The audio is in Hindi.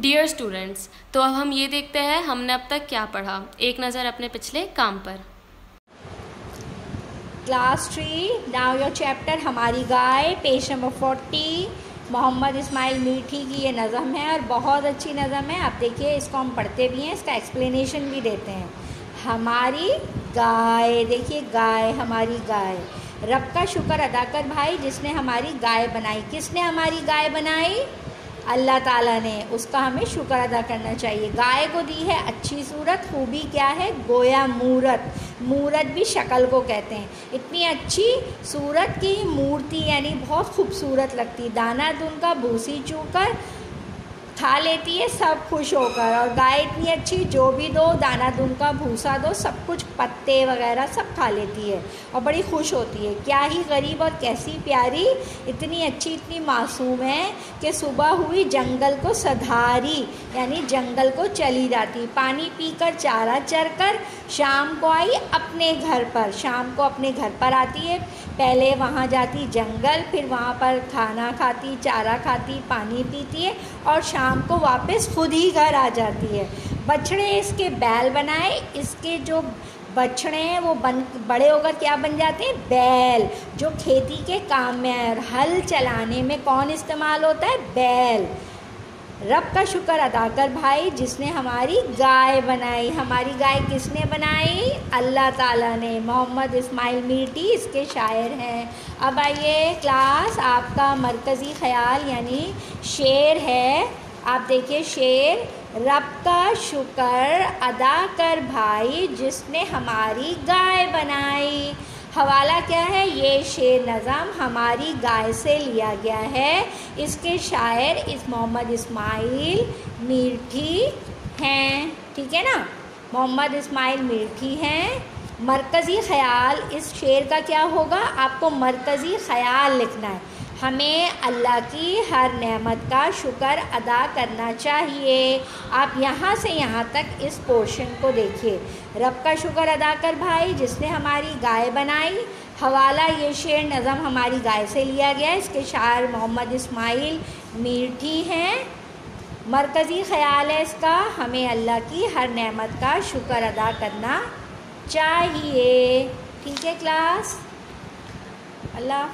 डियर स्टूडेंट्स तो अब हम ये देखते हैं हमने अब तक क्या पढ़ा। एक नज़र अपने पिछले काम पर। Class three now your chapter हमारी गाय page number forty Mohammad Ismail मीठी की ये नज़म है और बहुत अच्छी नज़म है। आप देखिए, इसको हम पढ़ते भी हैं, इसका एक्सप्लेनेशन भी देते हैं। हमारी गाय, देखिए, गाय, हमारी गाय। रब का शुक्र अदा कर भाई, जिसने हमारी गाय बनाई। किसने हमारी गाय बनाई? अल्लाह ताला ने उसका हमें शुक्र अदा करना चाहिए। गाय को दी है अच्छी सूरत, खूबी क्या है? गोया मूरत। मूरत भी शक्ल को कहते हैं। इतनी अच्छी सूरत की मूर्ति यानी बहुत खूबसूरत लगती। दाना दुन का भूसी चूकर खा लेती है, सब खुश होकर। और गाय इतनी अच्छी, जो भी दो, दाना दून का भूसा दो, सब कुछ पत्ते वगैरह सब खा लेती है और बड़ी खुश होती है। क्या ही गरीब और कैसी प्यारी, इतनी अच्छी, इतनी मासूम है कि सुबह हुई जंगल को सधारी, यानी जंगल को चली जाती पानी पीकर, चारा चर कर शाम को आई अपने घर पर। शाम को अपने घर पर आती है, पहले वहाँ जाती जंगल, फिर वहाँ पर खाना खाती, चारा खाती, पानी पीती है और शाम को वापस खुद ही घर आ जाती है। बछड़े इसके बैल बनाए, इसके जो बछड़े हैं, वो बन, बड़े होकर क्या बन जाते हैं? बैल, जो खेती के काम में है और हल चलाने में कौन इस्तेमाल होता है? बैल। रब का शुक्र अदा कर, भाई, जिसने हमारी गाय बनाई। हमारी गाय किसने बनाई? अल्लाह ताला ने। मोहम्मद इस्माइल मीटी इसके शायर हैं। अब आइए, क्लास आपका मरकज़ी ख़्याल यानी शेर है। आप देखिए, शेर रब का शुक्र, अदा कर भाई, जिसने हमारी गाय बनाई। हवाला क्या है? ये शेर नज़म हमारी गाय से लिया गया है। इसके शायर इस मोहम्मद इस्माइल मीठी हैं। ठीक है ना? मोहम्मद इस्माइल मीठी हैं। मरकज़ी ख़याल, इस शेर का क्या होगा? आपको मरकज़ी ख़याल लिखना है। हमें अल्लाह की हर नेमत का शुक्र अदा करना चाहिए। आप यहाँ से यहाँ तक इस पोर्शन को देखिए। रब का शुक्र अदा कर भाई, जिसने हमारी गाय बनाई। हवाला ये शेर नज़म हमारी गाय से लिया गया इसके शायर मोहम्मद इस्माइल मीठी हैं। मरकज़ी ख़्याल है इसका, हमें अल्लाह की हर नेमत का शुक्र अदा करना चाहिए। ठीक है क्लास? अल्लाह